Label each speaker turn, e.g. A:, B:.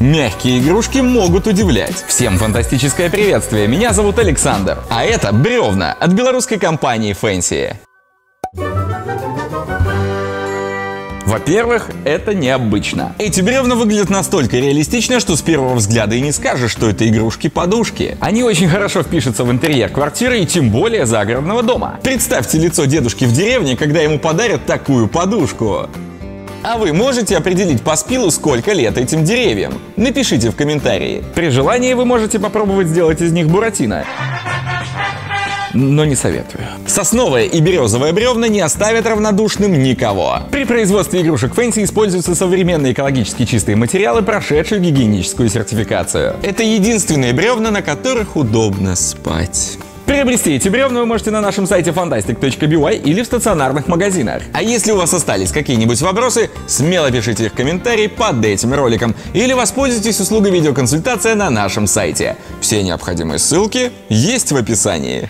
A: Мягкие игрушки могут удивлять. Всем фантастическое приветствие, меня зовут Александр. А это бревна от белорусской компании Fancy. Во-первых, это необычно. Эти бревна выглядят настолько реалистично, что с первого взгляда и не скажешь, что это игрушки-подушки. Они очень хорошо впишутся в интерьер квартиры и тем более загородного дома. Представьте лицо дедушки в деревне, когда ему подарят такую подушку. А вы можете определить по спилу, сколько лет этим деревьям? Напишите в комментарии. При желании вы можете попробовать сделать из них буратино но не советую. Сосновое и березовое бревна не оставят равнодушным никого. При производстве игрушек Фэнси используются современные экологически чистые материалы, прошедшие гигиеническую сертификацию. Это единственные бревна, на которых удобно спать. Приобрести эти бревна вы можете на нашем сайте fantastic.by или в стационарных магазинах. А если у вас остались какие-нибудь вопросы, смело пишите их в комментарии под этим роликом или воспользуйтесь услугой видеоконсультация на нашем сайте. Все необходимые ссылки есть в описании.